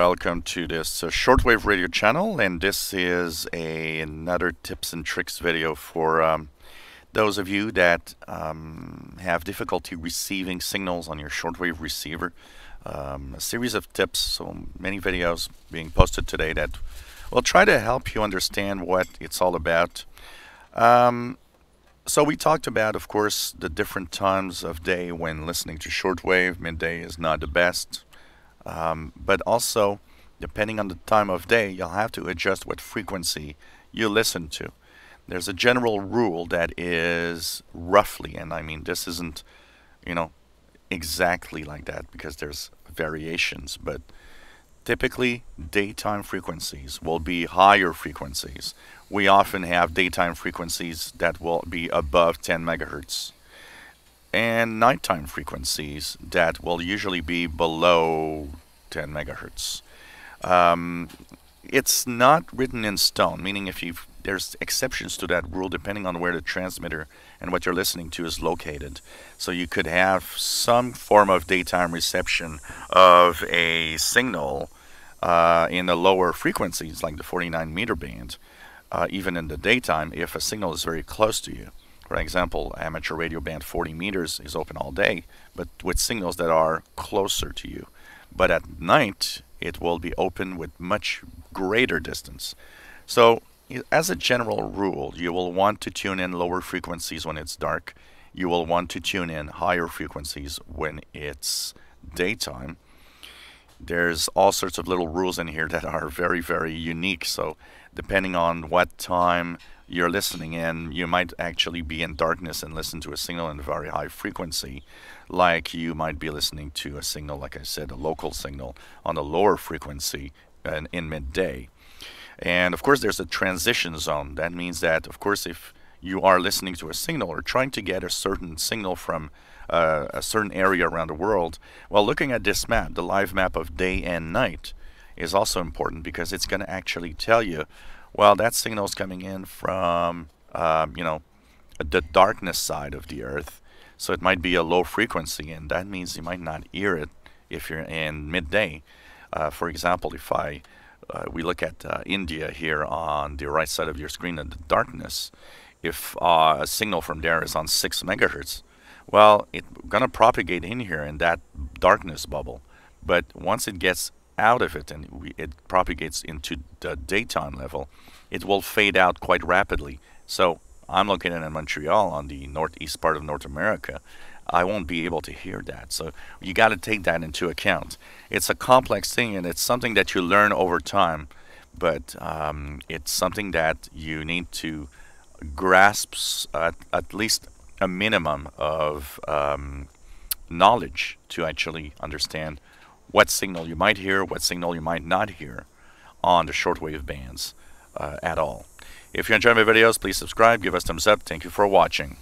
welcome to this uh, shortwave radio channel and this is a, another tips and tricks video for um, those of you that um, have difficulty receiving signals on your shortwave receiver. Um, a series of tips, so many videos being posted today that will try to help you understand what it's all about. Um, so we talked about, of course, the different times of day when listening to shortwave. Midday is not the best. Um, but also, depending on the time of day, you'll have to adjust what frequency you listen to. There's a general rule that is roughly, and I mean, this isn't, you know, exactly like that because there's variations, but typically daytime frequencies will be higher frequencies. We often have daytime frequencies that will be above 10 megahertz and nighttime frequencies that will usually be below 10 megahertz. Um, it's not written in stone, meaning if you there's exceptions to that rule depending on where the transmitter and what you're listening to is located. So you could have some form of daytime reception of a signal uh, in the lower frequencies, like the 49 meter band, uh, even in the daytime, if a signal is very close to you. For example, amateur radio band 40 meters is open all day, but with signals that are closer to you. But at night, it will be open with much greater distance. So, as a general rule, you will want to tune in lower frequencies when it's dark. You will want to tune in higher frequencies when it's daytime. There's all sorts of little rules in here that are very, very unique. So, depending on what time you're listening in, you might actually be in darkness and listen to a signal in a very high frequency, like you might be listening to a signal, like I said, a local signal on a lower frequency in, in midday. And of course, there's a transition zone. That means that, of course, if you are listening to a signal or trying to get a certain signal from uh, a certain area around the world, well, looking at this map, the live map of day and night, is also important because it's going to actually tell you well, that signal is coming in from, um, you know, the darkness side of the Earth. So it might be a low frequency, and that means you might not hear it if you're in midday. Uh, for example, if I uh, we look at uh, India here on the right side of your screen in the darkness, if uh, a signal from there is on 6 megahertz, well, it's going to propagate in here in that darkness bubble. But once it gets out of it and we, it propagates into the daytime level, it will fade out quite rapidly. So I'm located in Montreal on the northeast part of North America. I won't be able to hear that. So you got to take that into account. It's a complex thing and it's something that you learn over time, but um, it's something that you need to grasp at, at least a minimum of um, knowledge to actually understand what signal you might hear, what signal you might not hear on the shortwave bands uh, at all. If you enjoy my videos, please subscribe, give us thumbs up. Thank you for watching.